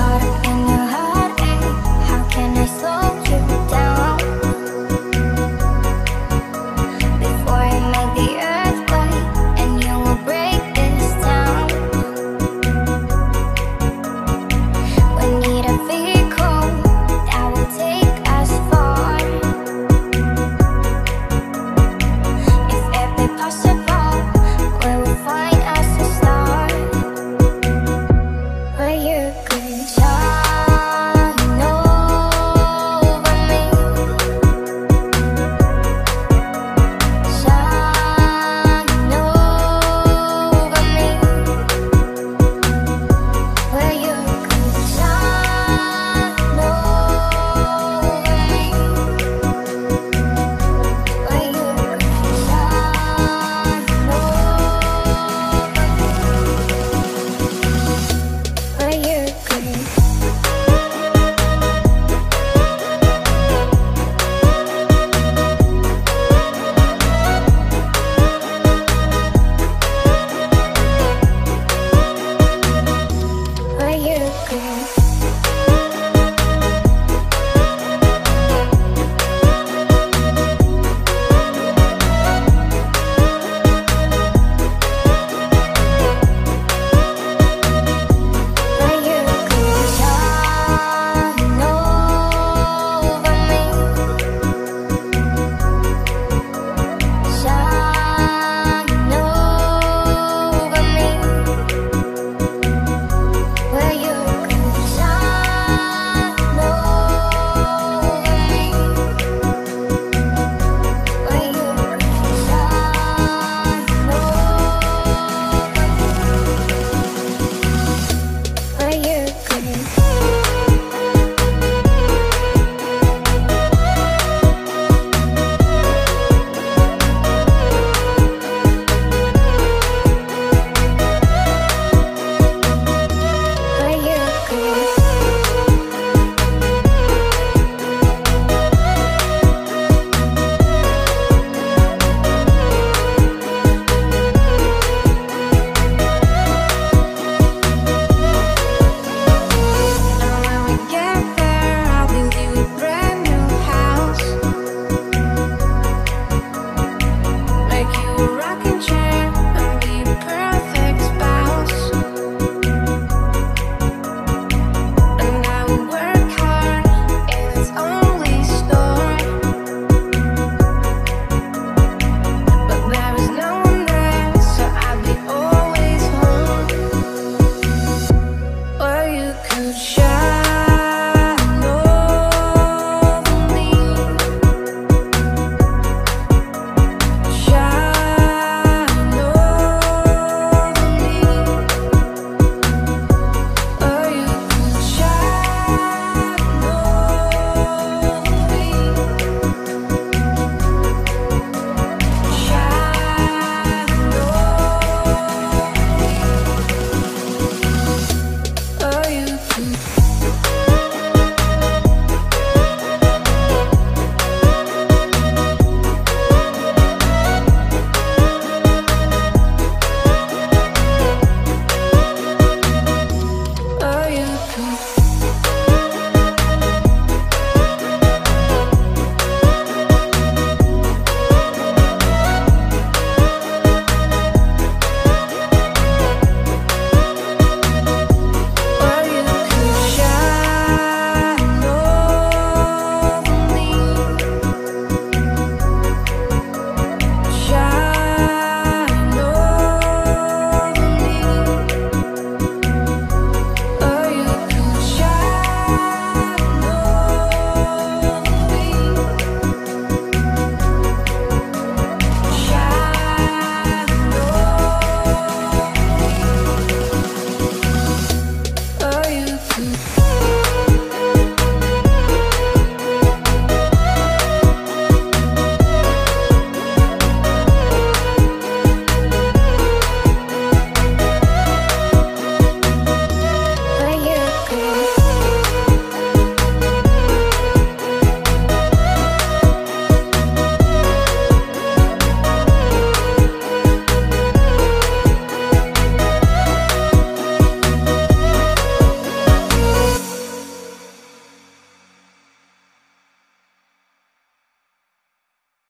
I.